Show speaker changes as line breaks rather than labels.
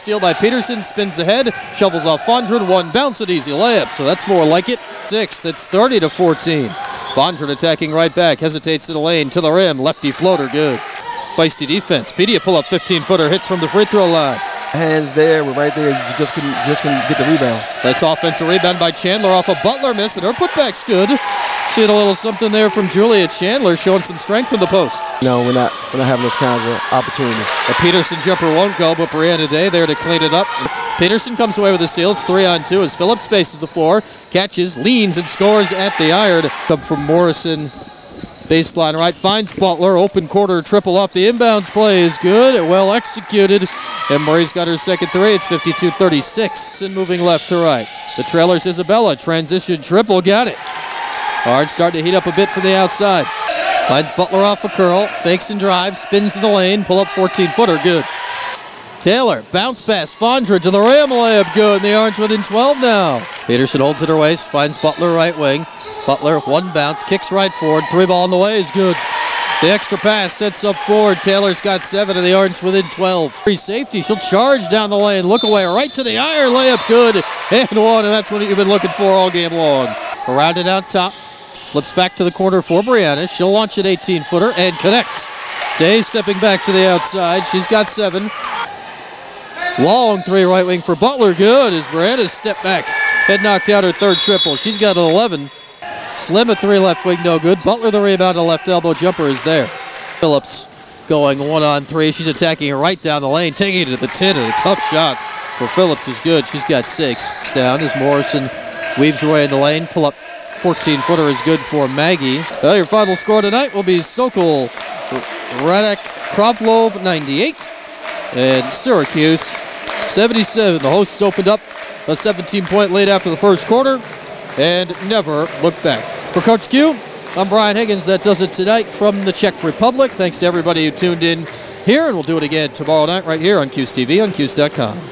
Steal by Peterson, spins ahead, shovels off Fondren, one bounce, an easy layup. So that's more like it. Six, that's 30 to 14. Fondren attacking right back, hesitates to the lane, to the rim, lefty floater, good. Feisty defense. Pedia pull up 15 footer, hits from the free throw line.
Hands there, we're right there. You just couldn't just couldn't get the rebound.
Nice offensive rebound by Chandler off a Butler miss, and her putback's good. Seeing a little something there from Julia Chandler, showing some strength in the post.
No, we're not we're not having those kinds of opportunities.
The Peterson jumper won't go, but Brianna Day there to clean it up. Peterson comes away with the steal. It's three on two as Phillips spaces the floor, catches, leans, and scores at the iron. Come from Morrison. Baseline right, finds Butler. Open quarter triple off the inbounds play is good, well executed. And Murray's got her second three. It's 52 36. And moving left to right. The trailer's Isabella. Transition triple, got it. Hard start to heat up a bit from the outside. Finds Butler off a curl, fakes and drives, spins to the lane, pull up 14 footer, good. Taylor, bounce pass, Fondren to the rim, layup good, and the Orange within 12 now. Peterson holds at her waist, finds Butler right wing. Butler, one bounce, kicks right forward, three ball on the way is good. The extra pass sets up forward. Taylor's got seven, and the Orange within 12. Free safety, she'll charge down the lane, look away, right to the iron, layup good, and one, and that's what you've been looking for all game long. Around it out top, flips back to the corner for Brianna. She'll launch an 18 footer and connects. Day stepping back to the outside. She's got seven. Long three right wing for Butler. Good as Brianna's step back. Head knocked out her third triple. She's got an 11. Slim a three left wing, no good. Butler the rebound, a left elbow jumper is there. Phillips going one on three. She's attacking right down the lane, taking it to the 10, and a tough shot for Phillips is good. She's got six. It's down as Morrison weaves her way in the lane. Pull up 14 footer is good for Maggie. Well, your final score tonight will be Sokol Hradec Kralove 98 and Syracuse 77. The hosts opened up a 17 point lead after the first quarter and never looked back. For Coach Q, I'm Brian Higgins. That does it tonight from the Czech Republic. Thanks to everybody who tuned in here, and we'll do it again tomorrow night right here on Cuse TV on Cuse.com.